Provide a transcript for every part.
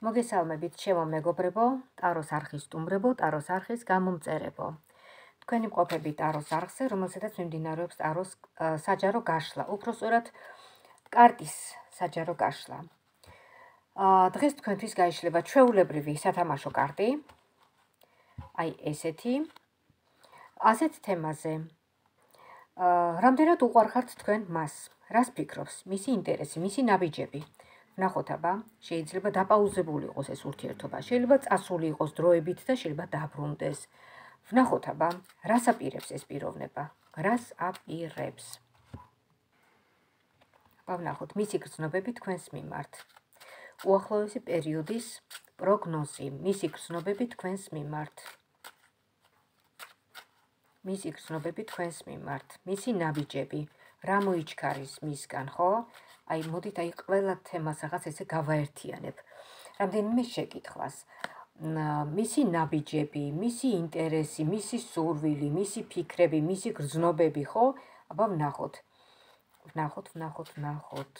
მოგესალმებით ჩემო მეგობრებო, ტაროს არხის სტუმრებო, ტაროს არხის გამომწერებო. თქვენი მყოფები ტაროს არხზე, რომელზედაც მიმდინარეობს ტაროს საჯარო გაშლა, უფრო სწორად კარტის საჯარო გაშლა. აა დღეს თქვენთვის გაიშლება ჩვეულებრივი სათამაშო კარტი. აი ესეთი. ასეთ თემაზე. აა რამდენად უყვარხართ თქვენ მას? რას ფიქრობს? მისი ინტერესი, მისი ნაბიჯები? ნახოთ აბა, შეიძლება დაპაუზებული იყოს ეს ურთიერთობა, შეიძლება წასული იყოს დროებით და შეიძლება დაბრუნდეს. ვნახოთ აბა, რას აპირებს ეს პიროვნება? რას აპირებს? აბა ვნახოთ მისი გრძნობები თქვენს მიმართ. უახლოესი პერიოდის პროგნოზი, მისი გრძნობები თქვენს მიმართ. მისი გრძნობები თქვენს მიმართ, მისი ნაბიჯები, რა მოიჩქარის მისგან, ხო? აი მოდით აი ყველა თემას რაღაც ესე გავაერთიანებ. რამდენიმე შეკითხვას. მისი ნაბიჯები, მისი ინტერესი, მისი სურვილი, მისი ფიქრები, მისი გრძნობები, ხო? აბა ვნახოთ. ვნახოთ, ვნახოთ, ვნახოთ.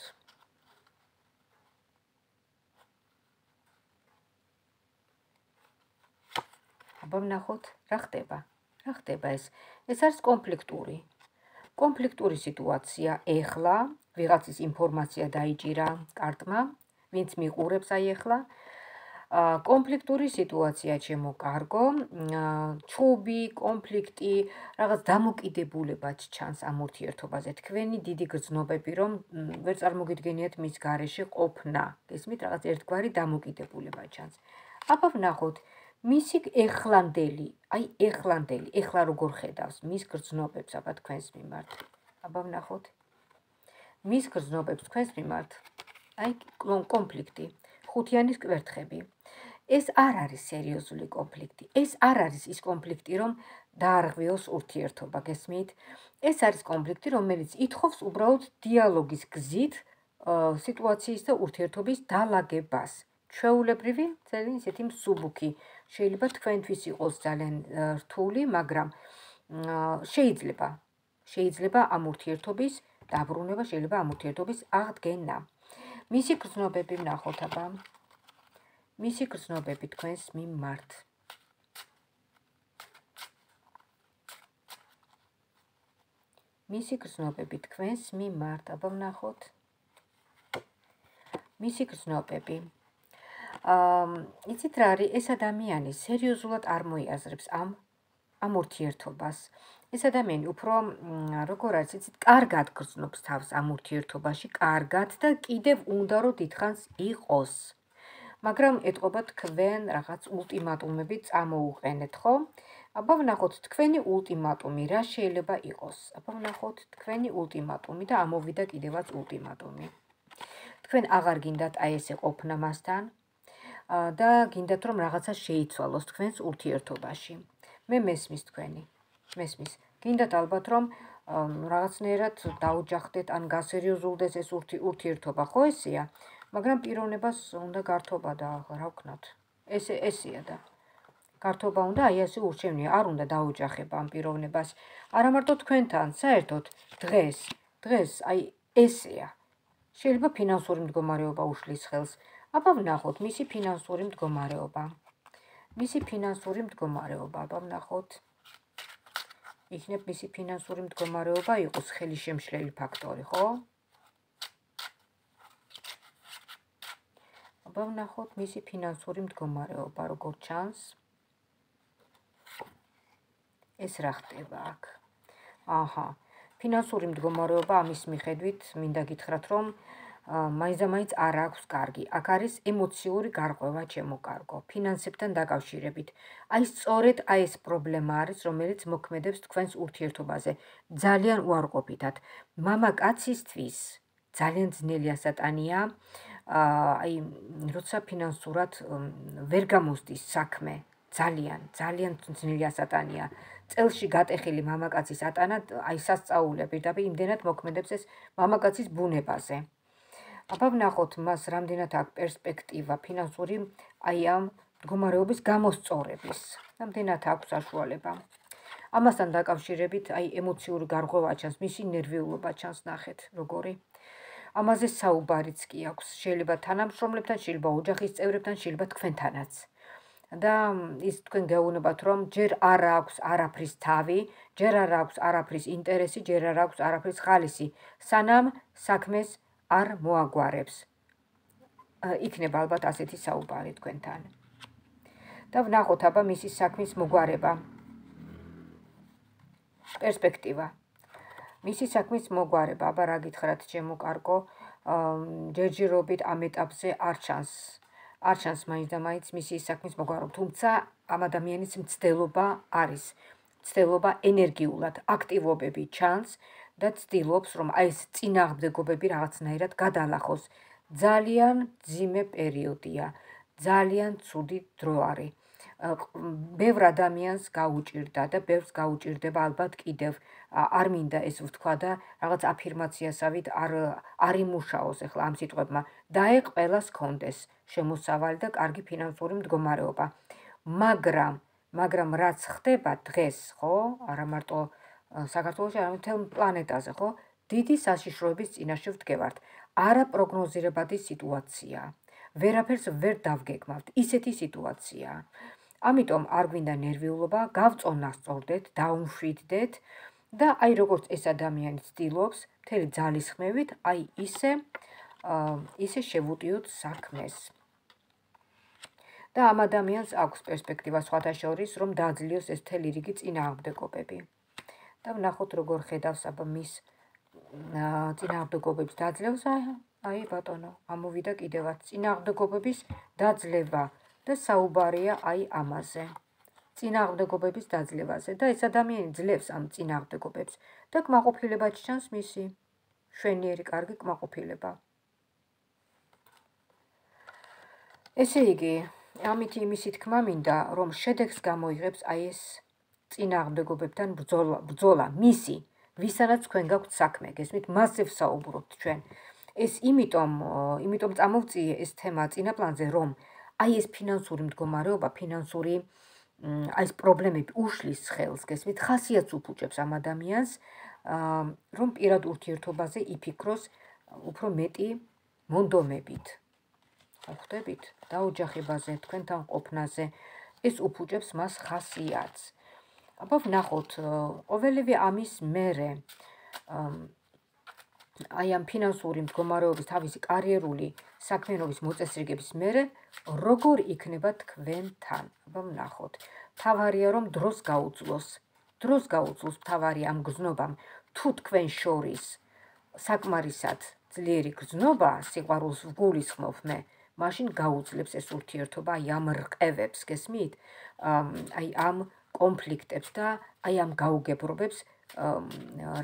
აბა ვნახოთ, რა ხდება? რა ხდება ეს? ეს არის კონფლიქტური. კონფლიქტური სიტუაცია ეხლა ვიღაცის ინფორმაცია დაიჭირა კარტმა, ვინც მიყურებს აი ახლა. აა კონფლიქტური სიტუაცია ჩემო კარგო, ჩუბი, კონფლიქტი, რაღაც დამოკიდებულებაც ჩანს ამ ურთიერთობაზე. თქვენი დიდი გრძნობები, რომ ვერ წარმოგიდგენიათ მის გარეშე ყოფნა. გესმით, რაღაც ერთგვარი დამოკიდებულება ჩანს. აბა ვნახოთ მისი ეხლანდელი, აი ეხლანდელი, ეხლა როგორ ხედავს მის გრძნობებს აბა თქვენს მიმართ. აბა ვნახოთ მის გრძნობებს თქვენს მიმართ. აი კონფლიქტი, ხუთიანის კვერთხები. ეს არ არის სერიოზული კონფლიქტი. ეს არ არის ის კონფლიქტი, რომ დაარღვიოს ურთიერთობა, გესმით? ეს არის კონფლიქტი, რომელიც ითხოვს უბრალოდ დიალოგის გზით სიტუაციის და ურთიერთობის დაალაგებას. ჩვეულებრივი, ძალიან ისეთი მსუბუქი. შეიძლება თქვენთვის იყოს ძალიან რთული, მაგრამ შეიძლება შეიძლება ამ ურთიერთობის დაბრუნება შეიძლება ამ ურთიერთობის აღდგენა. მისი გრძნობები ვნახოთ აბა. მისი გრძნობები თქვენს მიმართ. მისი გრძნობები თქვენს მიმართ, აბა ვნახოთ. მისი გრძნობები. იცით რა არის, ეს ადამიანი სერიოზულად არ მოიაზრებს ამ ამ ურთიერთობას. ეს ადამიანი უფრო როგორ არის იცით კარგად გრძნობს თავს ამ ურთიერთობაში კარგად და კიდევ უნდა რომ დიდხანს იყოს. მაგრამ ეთყობა თქვენ რაღაც ულტიმატუმები წამოუყენეთ ხო? აბა ვნახოთ თქვენი ულტიმატუმი რა შეიძლება იყოს? აბა ვნახოთ თქვენი ულტიმატუმი და ამოვიდა კიდევაც ულტიმატუმი. თქვენ აღარ გინდათ აი ესე ყოფნა მასთან და გინდათ რომ რაღაცა შეიცვალოს თქვენს ურთიერთობაში მე მესმის თქვენი მესმის. გინდათ ალბათ რომ რაღაცნაირად დაუჯახდეთ ან გასერიოზულდეს ეს ურთიერთობა, ხო ესეა? მაგრამ პიროვნებას უნდა გართობა და რა ვქნათ? ესე ესეა და გართობა უნდა აი ასე ურჩევნია, არ უნდა დაუჯახება ამ პიროვნებას. არა მარტო თქვენთან, საერთოდ დღეს, დღეს აი ესეა. შეიძლება ფინანსური მდგომარეობა უშლის ხელს. აბა ვნახოთ მისი ფინანსური მდგომარეობა. მისი ფინანსური მდგომარეობა, აბა ვნახოთ. იქნებ მისი ფინანსური მდგომარეობა იყოს ხელისშემშლელი ფაქტორი, ხო? აბა ვნახოთ მისი ფინანსური მდგომარეობა, როგორ ჩანს. ეს რა ხდება აქ? აჰა. ფინანსური მდგომარეობა ამის მიხედვით მინდა გითხრათ, რომ მაინცამაინც არ აქვს კარგი. აქ არის ემოციური გარღვევა ჩემო კარგო, ფინანსებთან დაკავშირებით. აი სწორედ აი ეს პრობლემა არის, რომელიც მოქმედებს თქვენს ურთიერთობაზე ძალიან უარყოფითად. მამაკაცისთვის ძალიან ძნელია სატანია. აი როცა ფინანსურად ვერ გამოსდის საქმე, ძალიან ძალიან ძნელია სატანია. წელში გატეხილი მამაკაცის ატანა აი სასწაულები და იმდენად მოქმედებს ეს მამაკაცის ბუნებაზე. აბა ვნახოთ მას რამდენად აქვს პერსპექტივა ფინანსური აი ამ მდგომარეობის გამოსწორების. რამდენად აქვს საშუალება. ამასთან დაკავშირებით აი ემოციური გარღვევა ჩანს, მისი ნერვიულობა ჩანს ნახეთ, როგორი. ამაზე საუბარიც კი აქვს. შეიძლება თანამშრომლებთან, შეიძლება ოჯახის წევრებთან, შეიძლება თქვენთანაც. და ის თქვენ გეუბნებათ, რომ ჯერ არ აქვს არაფრის თავი, ჯერ არ აქვს არაფრის ინტერესი, ჯერ არ აქვს არაფრის ხალისი, სანამ საქმეს არ მოაგვარებს. იქნება ალბათ ასეთი საუბარი თქვენთან. და ვნახოთ აბა მისი საქმის მოგვარება. პერსპექტივა. მისი საქმის მოგვარება, აბა რა გითხრათ ჩემო კარგო, ჯერჯერობით ამ ეტაპზე არ ჩანს. არ ჩანს მაინც და მაინც მისი საქმის მოგვარება, თუმცა ამ ადამიანის მცდელობა არის. მცდელობა ენერგიულად, აქტივობები ჩანს და ცდილობს, რომ აი ეს წინააღმდეგობები რაღაცნაირად გადალახოს. ძალიან ძიმე პერიოდია. ძალიან ცუდი დრო არის. ბევრ ადამიანს გაუჭირდა და ბევრს გაუჭირდება ალბათ კიდევ არ მინდა ეს ვთქვა და რაღაც აფირმაციასავით არ არ იმუშაოს ახლა ამ სიტყვებმა დაე ყველას კონდეს შემოსავალი და კარგი ფინანსური მდგომარეობა მაგრამ მაგრამ რაც ხდება დღეს ხო არა მარტო საქართველოში არამედ მთელ პლანეტაზე ხო? დიდი საშიშროების წინაშე ვდგევართ. არა პროგნოზირებადი სიტუაცია. ვერაფერს ვერ დავგეგმავთ. ისეთი სიტუაციაა ამიტომ არ გვინდა ნერვიულობა, გავწონასწორდეთ, დაუმშვიდდეთ და აი როგორც ეს ადამიანი ცდილობს, მთელი ძალის ხმევით, აი ისე ისე შევუტიოთ საქმეს. და ამ ადამიანს აქვს პერსპექტივა სხვათა შორის, რომ დაძლიოს ეს მთელი რიგი წინააღმდეგობები. და ვნახოთ როგორ ხედავს აბა მის წინააღმდეგობებს დაძლევს აი ბატონო, ამოვიდა კიდევაც წინააღმდეგობების დაძლევა. და საუბარია აი ამაზე. წინააღმდეგობების დაძლევაზე და ეს ადამიანი ძლევს ამ წინააღმდეგობებს და კმაყოფილება ჩანს მისი შვენიერი კარგი კმაყოფილება. ესე იგი, ამით იმისი თქმა მინდა, რომ შედეგს გამოიღებს აი ეს წინააღმდეგობებთან ბრძოლა, ბრძოლა მისი, ვისანაც თქვენ გაქვთ საქმე, გესმით, მასზე ვსაუბრობთ ჩვენ. ეს იმიტომ, იმიტომ წამოვწიე ეს თემა წინაპლანზე, რომ აი ეს ფინანსური მდგომარეობა, ფინანსური აი ეს პრობლემები უშლის ხელს, გესმით, ხასიათს უფუჭებს ამ ადამიანს, რომ პირად ურთიერთობაზე იფიქროს უფრო მეტი მონდომებით. ხვდებით? დაოჯახებაზე, თქვენთან ყოფნაზე ეს უფუჭებს მას ხასიათს. აბა ვნახოთ, ყოველივე ამის მერე აი ამ ფინანსური მდგომარეობის თავისი კარიერული საქმიანობის მოწესრიგების მერე როგორ იქნება თქვენთან? აბა ვნახოთ. თავარია რომ დროს გაუძლოს. დროს გაუძლოს თავარი ამ გზნობამ. თუ თქვენ შორის საკმარისად ძლიერი გზნობა, სიყვარულს ვგულისხმობ მე, მაშინ გაუძლებს ეს ურთიერთობა აი ამ რყევებს, გესმით? აი ამ კონფლიქტებს და აი ამ გაუგებრობებს,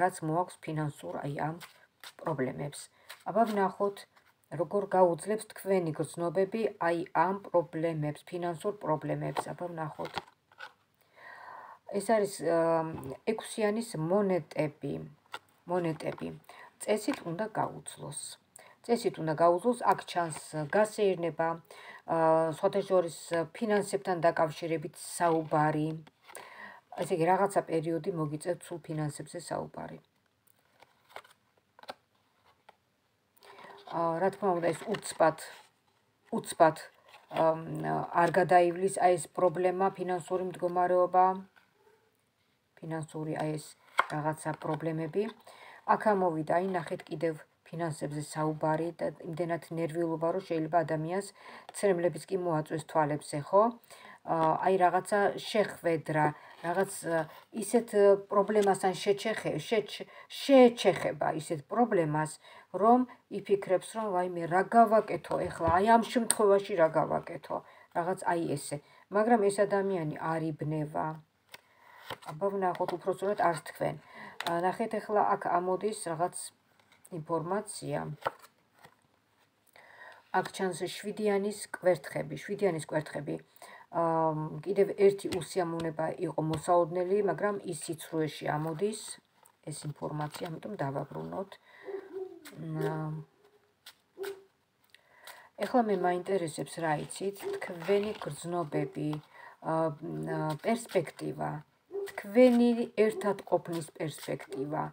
რაც მოაქვს ფინანსურ აი ამ პრობლემებს. აბა ვნახოთ, როგორ გაუძლებს თქვენი გრძნობები აი ამ პრობლემებს, ფინანსურ პრობლემებს. აბა ვნახოთ. ეს არის ექვსიანის მონეტები. მონეტები. წესით უნდა გაუძლოს. წესით უნდა გაუძლოს, აქ ჩანს გასეირნება, შორის ფინანსებთან დაკავშირებით საუბარი. ესე იგი, რაღაცა პერიოდი მოგიწევთ სულ ფინანსებზე საუბარი. რა თქმა უნდა ეს უცბად უცბად არ გადაივლის აი ეს პრობლემა ფინანსური მდგომარეობა ფინანსური აი ეს რაღაცა პრობლემები აქ ამოვიდა აი ნახეთ კიდევ ფინანსებზე საუბარი და იმდენად ნერვიულობა რომ შეიძლება ადამიანს ცრემლების კი მოაწვეს თვალებზე ხო აი რაღაცა შეხვედრა რაღაც ისეთ პრობლემასთან შეჩეხე შეჩეხება ისეთ პრობლემას რომ იფიქრებს რომ ვაიმე რა გავაკეთო? ეხლა აი ამ შემთხვევაში რა გავაკეთო? რაღაც აი ესე. მაგრამ ეს ადამიანი არ იბნევა აბა ვნახოთ უფრო სწორად არ თქვენ. ნახეთ ეხლა აქ ამოდის რაღაც ინფორმაცია. აქ ჩანს შვიდიანის კვერთხები შვიდიანის კვერთხები კიდევ ერთი უსიამოვნება იყო მოსაოდნელი, მაგრამ ის სიცრუეში ამოდის ეს ინფორმაცია, ამიტომ დავაბრუნოთ. ეხლა მე მაინტერესებს რა იცით, თქვენი გრძნობები, პერსპექტივა, თქვენი ერთად ყოფნის პერსპექტივა.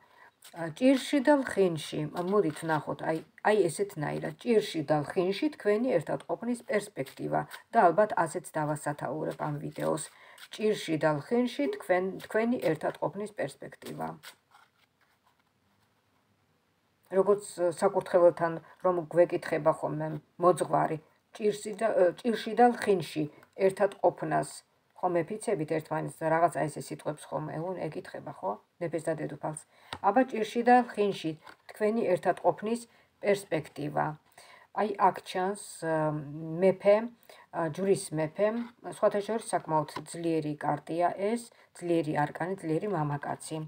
ჭირში და ლხინში, მოდით ნახოთ, აი აი ესეთნაირად, ჭირში და ლხინში თქვენი ერთად ყოფნის პერსპექტივა და ალბათ ასეც დავასათაურებ ამ ვიდეოს. ჭირში და ლხინში თქვენ თქვენი ერთად ყოფნის პერსპექტივა. როგორც საკურთხეველთან რომ გვეკითხება ხოლმე მოძღვარი, ჭირში და ჭირში და ლხინში ერთად ყოფნას ხომ ეფიცებით ერთმანეთს და რაღაცა ესე სიტყვებს ხომ ეუნ ეკითხება ხო? ნეფეს და დედოფალს აბა ჭირში და ხინში თქვენი ერთად ყოფნის პერსპექტივა. აი აქ ჩანს მეფე ჯვრის მეფე სხვათა შორის საკმაოდ ძლიერი კარტია ეს ძლიერი არკანი ძლიერი მამაკაცი.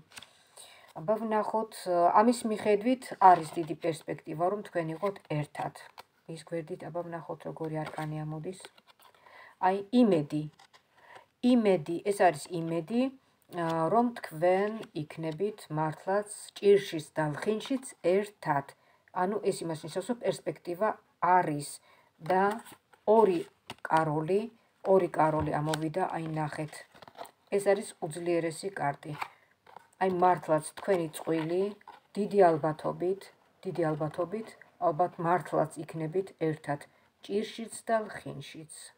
აბა ვნახოთ ამის მიხედვით არის დიდი პერსპექტივა რომ თქვენ იყოთ ერთად. ის გვერდით აბა ვნახოთ როგორი არკანი ამოდის აი იმედი იმედი, ეს არის იმედი, რომ თქვენ იქნებით მართლაც ჭირშიც და ლხინშიც ერთად. ანუ ეს იმას ნიშნავს, რომ პერსპექტივა არის და ორი კაროლი, ორი კაროლი ამოვიდა, აი ნახეთ. ეს არის უძლიერესი კარტი. აი მართლაც თქვენი წყვილი დიდი ალბათობით, დიდი ალბათობით, ალბათ მართლაც იქნებით ერთად ჭირშიც და ლხინშიც.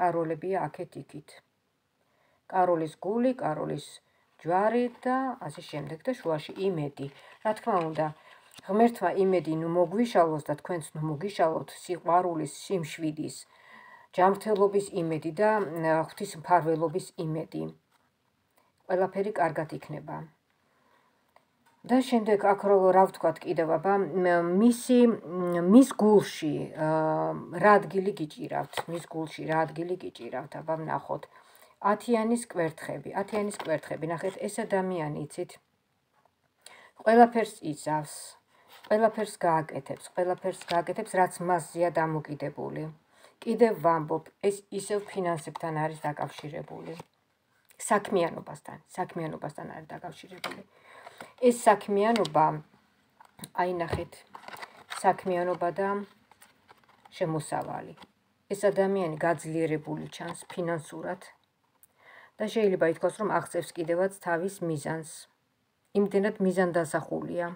კაროლებია აქეთ იქით. კაროლის გული, კაროლის ჯვარი და ასე შემდეგ და შუაში იმედი. რა თქმა უნდა, ღმერთმა იმედი ნუ მოგვიშალოს და თქვენც ნუ მოგიშალოთ სიყვარულის, სიმშვიდის, ჯანმრთელობის იმედი და ღვთისმფარველობის იმედი. ყველაფერი კარგად იქნება. და შემდეგ აქ რა ვთქვათ კიდევ აბა მისი მის გულში რა ადგილი გიჭირავთ? მის გულში რა ადგილი გიჭირავთ? აბა ნახოთ ათიანის კვერთხები ათიანის კვერთხები. ნახეთ ეს ადამიანი იცით? ყველაფერს იცავს ყველაფერს გააკეთებს ყველაფერს გააკეთებს რაც მასზეა დამოკიდებული. კიდევ ვამბობ ეს ისევ ფინანსებთან არის დაკავშირებული. საქმიანობასთან საქმიანობასთან არის დაკავშირებული ეს საქმიანობა აი ნახეთ საქმიანობა და შემოსავალი. ეს ადამიანი გაძლიერებული ჩანს ფინანსურად და შეიძლება ითქვას რომ აღწევს კიდევაც თავის მიზანს. იმდენად მიზანდასახულია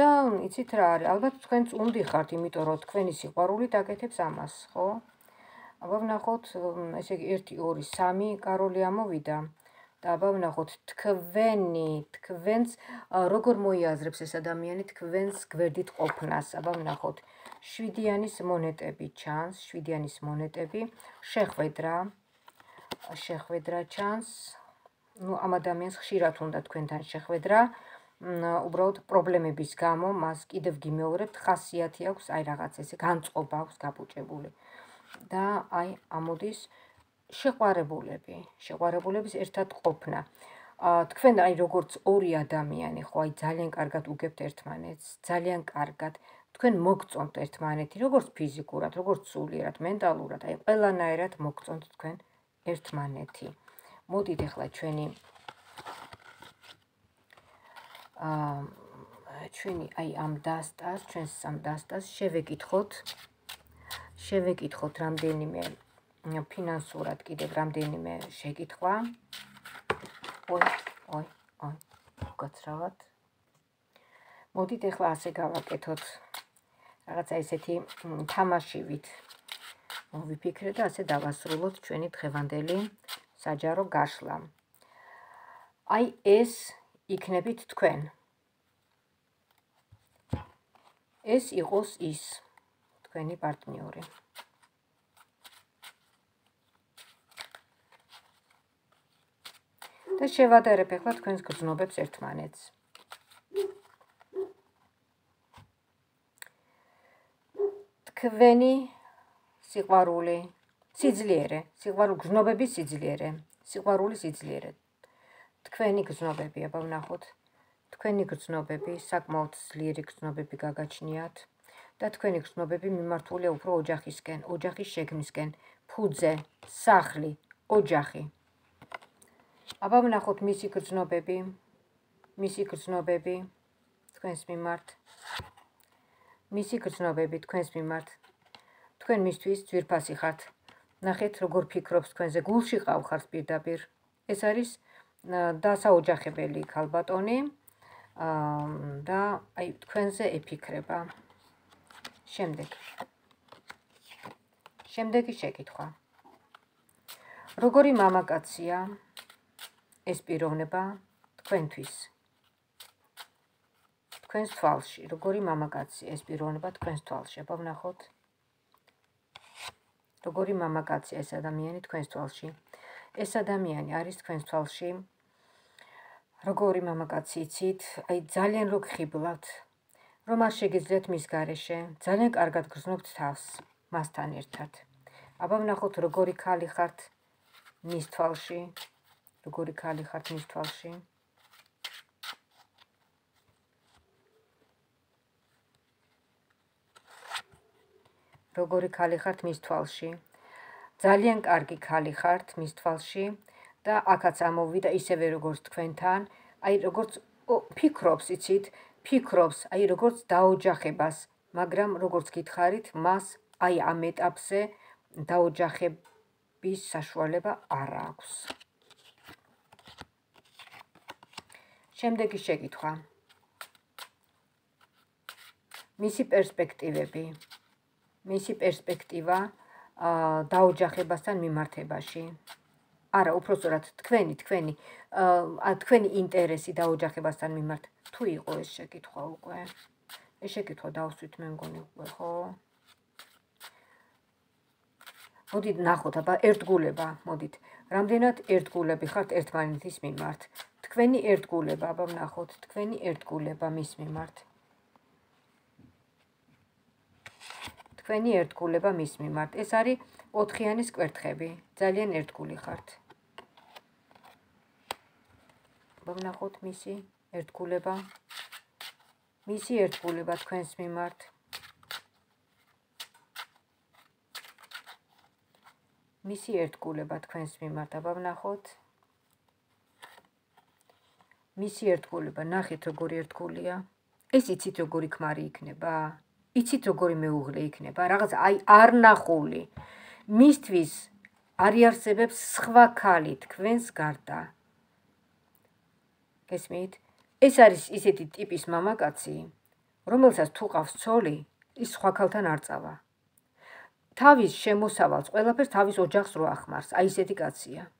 და იცით რა არის? ალბათ თქვენც უნდი ხართ იმიტომ რომ თქვენი სიყვარული დაკეთებს ამას ხო? აბა ვნახოთ ესე იგი 1 2 3 კაროლი ამოვიდა და აბა ვნახოთ თქვენი თქვენს როგორ მოიაზრებს ეს ადამიანი თქვენს გვერდით ყოფნას. აბა ვნახოთ შვიდიანის მონეტები ჩანს შვიდიანის მონეტები. შეხვედრა. შეხვედრა ჩანს. ну ამ ადამიანს ხშირად უნდა თქვენთან შეხვედრა. უბრალოდ პრობლემების გამო მას კიდევ გიმეორებთ ხასიათი აქვს აი რაღაც ესე განწყობა აქვს გაბუჭებული და აი ამოდის შეყვარებულები, შეყვარებულების ერთად ყოფნა. თქვენ აი როგორც ორი ადამიანი ხო აი ძალიან კარგად უგებთ ერთმანეთს, ძალიან კარგად. თქვენ მოგწონთ ერთმანეთი, როგორც ფიზიკურად, როგორც სულიერად, მენტალურად, აი ყველანაირად მოგწონთ თქვენ ერთმანეთი. მოდით ახლა ჩვენი აა ჩვენი აი ამ დასტას, ჩვენს ამ დასტას შევეკითხოთ. შევეკითხოთ რამდენიმე ფინანსურად კიდევ რამდენიმე შეკითხვა. ой, ой, ой. გაცრავად. მოდით ახლა ასე გავაკეთოთ. რაღაცა ესეთი თამაშივით. მოვიფიქრე და ასე დავასრულოთ ჩვენი დღევანდელი საჯარო გაშლა. აი ეს იქნებით თქვენ. ეს იყოს ის თქვენი პარტნიორი. და შევადარებ ახლა თქვენს გრძნობებს ერთმანეთს. თქვენი სიყვარული, სიძლიერე, სიყვარული გრძნობების სიძლიერე, სიყვარული სიძლიერე. თქვენი გრძნობები, აბა ვნახოთ. თქვენი გრძნობები, საკმაოდ ძლიერი გრძნობები გაგაჩნიათ და თქვენი გრძნობები მიმართულია უფრო ოჯახისკენ, ოჯახის შეგნისკენ, ფუძე, სახლი, ოჯახი. აბა ვნახოთ მისი გრძნობები. მისი გრძნობები. თქვენს მიმართ. მისი გრძნობები თქვენს მიმართ. თქვენ მისთვის ძვირფასი ხართ. ნახეთ როგორ ფიქრობს თქვენზე. გულში ყავ ხართ პირდაპირ. ეს არის და საოჯახებელი ქალბატონი და აი თქვენზე ეფიქრება. შემდეგ. შემდეგი შეკითხვა. როგორი მამაკაცია ეს პიროვნება თქვენთვის? თქვენს თვალში, როგორი მამაკაცია ეს პიროვნება თქვენს თვალში? აბა ვნახოთ. როგორი მამაკაცია ეს ადამიანი თქვენს თვალში? ეს ადამიანი არის თქვენს თვალში როგორი მამაკაცი იცით, აი ძალიან რო გხიბლათ, რომ არ შეგეძლოთ მის გარეშე, ძალიან კარგად გრძნობთ თავს მასთან ერთად. აბა ვნახოთ როგორი ქალი ხართ მის თვალში, როგორი ქალი ხართ მის თვალში. როგორი ქალი ხართ მის თვალში. ძალიან კარგი ქალი ხართ მის თვალში. და აქაც ამოვიდა ისევე როგორც თქვენთან, აი როგორც ფიქრობს, იცით, ფიქრობს, აი როგორც დაოჯახებას, მაგრამ როგორც გითხარით, მას აი ამ ეტაპზე დაოჯახების საშუალება არ აქვს. შემდეგი შეკითხვა. მისი პერსპექტივები. მისი პერსპექტივა აა დაოჯახებასთან მიმართებაში. არა, უფრო სწორად, თქვენი, თქვენი აა თქვენი ინტერესი დაოჯახებასთან მიმართ. თუ იყო ეს შეკითხვა უკვე. ეს შეკითხვა დავსვით მე მგონი უკვე, ხო? მოდით ნახოთ აბა ერთგულება, მოდით. რამდენად ერთგულები ხართ ერთმანეთის მიმართ? თქვენი ერთგულება, აბა ნახოთ, თქვენი ერთგულება მის მიმართ. თქვენი ერთგულება მის მიმართ. ეს არის ოთხიანის კვერთხები. ძალიან ერთგული ხართ. ვნახოთ მისი ერთგულება. მისი ერთგულება თქვენს მიმართ. მისი ერთგულება თქვენს მიმართ, აბა ვნახოთ. მისი ერთგულება, ნახეთ როგორი ერთგულია. ეს იცით როგორი ქმარი იქნება? იცით როგორი მეუღლე იქნება? რაღაც აი არ ნახული. მისთვის არიარსებებს სხვა ქალი თქვენს გარდა. გესმით? ეს არის ისეთი ტიპის მამაკაცი, რომელსაც თუ ყავს ცოლი, ის სხვა ქალთან არ წავა. თავის შემოსავალს, ყველაფერს თავის ოჯახს რო ახმარს, აი ესეთი კაცია.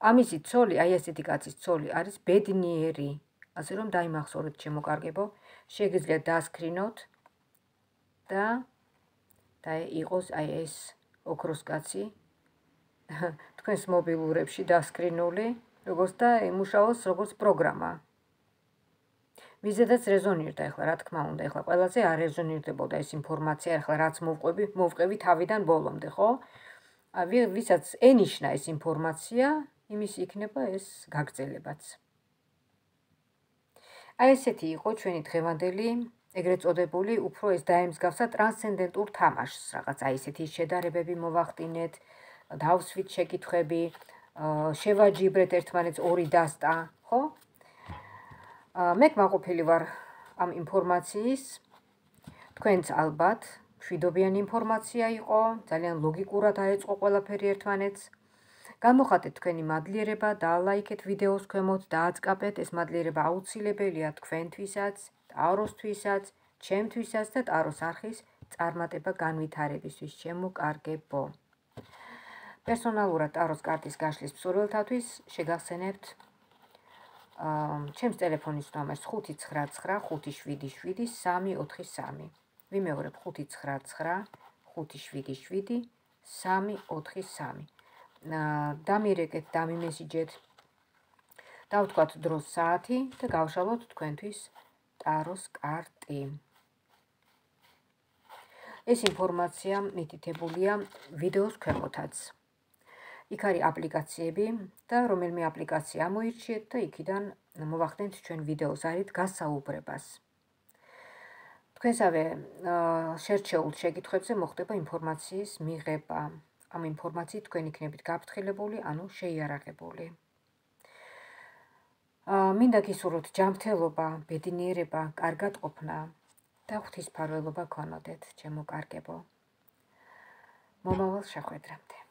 ამისი ცოლი, აი ესეთი კაცის ცოლი არის ბედნიერი. ასე რომ დაიმახსოვრეთ შემოკარგებო, შეგიძლიათ დაასკრინოთ და და იყოს აი ეს ოქროს კაცი თქვენს მობილურებში დაასკრინული. როგორც და იმუშაოს როგორც პროგრამა. მიზედაც რეზონირდა ახლა, რა თქმა უნდა, ახლა ყველაზე არ რეზონირდებოდა ეს ინფორმაცია, ახლა რაც მოვყვები, მოვყვები თავიდან ბოლომდე, ხო? ვისაც ენიშნა ეს ინფორმაცია, იმის იქნება ეს გაგრძელებაც. აი ესეთი იყო ჩვენი დღევანდელი ეგრეთ წოდებული უფრო ეს დაემსგავსა ტრანსცენდენტურ თამაშს, რაღაც აი ესეთი შედარებები მოვახდინეთ, დავსვით შეკითხები, შევაჯიბრეთ ერთმანეთს ორი დასტა, ხო? მე კმაყოფილი ვარ ამ ინფორმაციის. თქვენც ალბათ შვიდობიანი ინფორმაცია იყო, ძალიან ლოგიკურად აეწყო ყველაფერი ერთმანეთს. გამოხატეთ თქვენი მადლიერება, დალაიქეთ ვიდეოს ქვემოთ, დააწყაპეთ, ეს მადლიერება აუცილებელია თქვენთვისაც, ტაროსთვისაც, ჩემთვისაც და ტაროს არხის წარმატება განვითარებისთვის, ჩემო კარგებო. პერსონალურად ტაროს კარტის გაშლის მსურველთათვის შეგახსენებთ ჩემს ტელეფონის ნომერს 599577343. ვიმეორებ 599577343. აა დამირეკეთ, დამიმესიჯეთ. დავთქვათ დროს საათი და გავშალოთ თქვენთვის ტაროს კარტი. ეს ინფორმაცია მითითებულია ვიდეოს ქვემოთაც. იქ არის აპლიკაციები და რომელიმე აპლიკაცია ამოირჩიეთ და იქიდან მოვახდენთ ჩვენ ვიდეოს არით გასაუბრებას. თქვენსავე შერჩეულ შეკითხვებზე მოხდება ინფორმაციის მიღება. ამ ინფორმაციით თქვენ იქნებით გაფრთხილებული, ანუ შეიარაღებული. აა მინდა გისურვოთ ჯანმრთელობა, ბედნიერება, კარგად ყოფნა და ღვთისმფარველობა გქონოდეთ, ჩემო კარგებო. მომავალ შეხვედრამდე